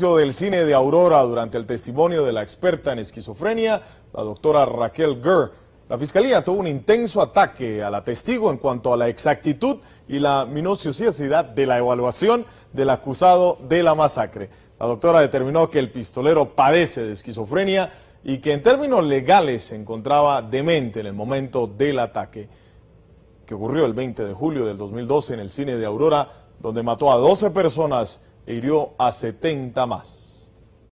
del cine de Aurora durante el testimonio de la experta en esquizofrenia, la doctora Raquel Gurr. La fiscalía tuvo un intenso ataque a la testigo en cuanto a la exactitud y la minuciosidad de la evaluación del acusado de la masacre. La doctora determinó que el pistolero padece de esquizofrenia y que en términos legales se encontraba demente en el momento del ataque, que ocurrió el 20 de julio del 2012 en el cine de Aurora, donde mató a 12 personas e hirió a 70 más.